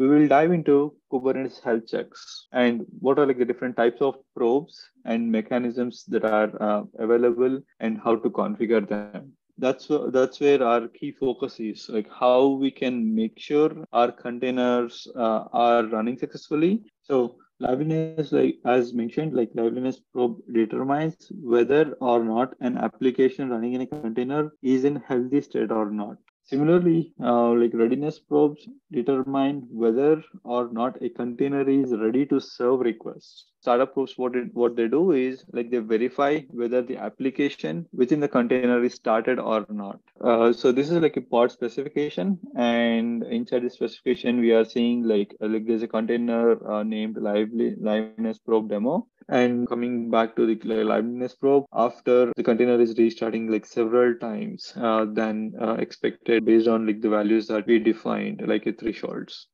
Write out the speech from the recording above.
we will dive into Kubernetes health checks and what are like the different types of probes and mechanisms that are uh, available and how to configure them. That's that's where our key focus is like how we can make sure our containers uh, are running successfully. So liveliness like as mentioned like liveliness probe determines whether or not an application running in a container is in healthy state or not Similarly, uh, like readiness probes determine whether or not a container is ready to serve requests. Startup probes, what, it, what they do is like they verify whether the application within the container is started or not. Uh, so this is like a pod specification, and inside the specification, we are seeing like, uh, like there's a container uh, named lively liveness probe demo, and coming back to the liveness probe after the container is restarting like several times uh, than uh, expected based on like the values that we defined like a thresholds